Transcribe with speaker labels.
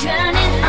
Speaker 1: drowning